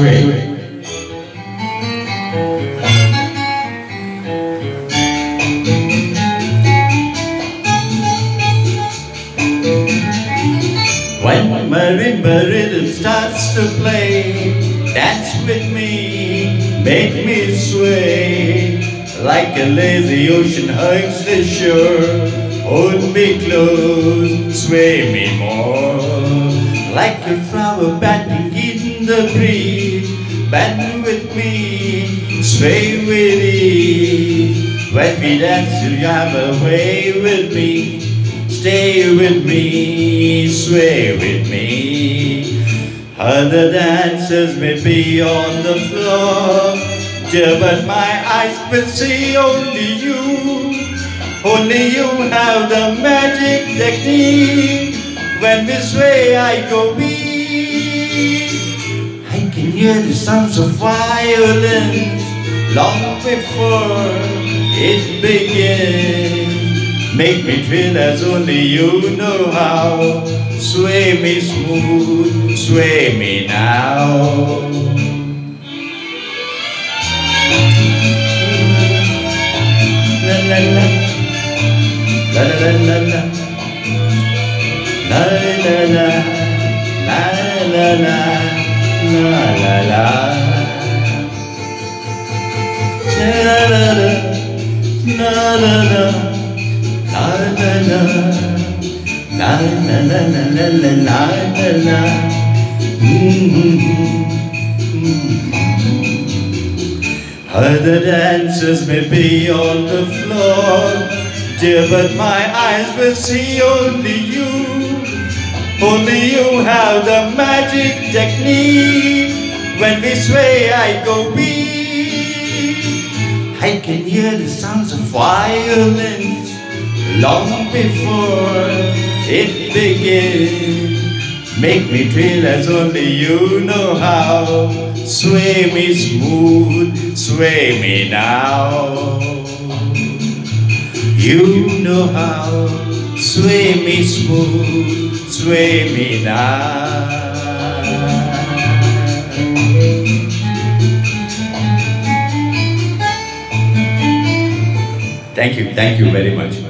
Sway. When marimba rhythm starts to play, dance with me, make me sway. Like a lazy ocean hugs the shore, hold me close, sway me more. Like a flower bending in the breeze, bend with me, sway with me. When we dance, you have a way with me. Stay with me, sway with me. Other dancers may be on the floor, dear, but my eyes will see only you. Only you have the magic technique. When we sway, I go weak. Hear the sounds of violins long before it begins. Make me feel as only you know how. Sway me smooth, sway me now. La la la, la la la la, la la la, la la Other dancers may be on the floor Dear, but my eyes will see only you Only you have the magic technique When we sway I go weak I can hear the sounds of violins long before it begins. Make me feel as only you know how. Sway me smooth, sway me now. You know how. Sway me smooth, sway me now. Thank you, thank you very much.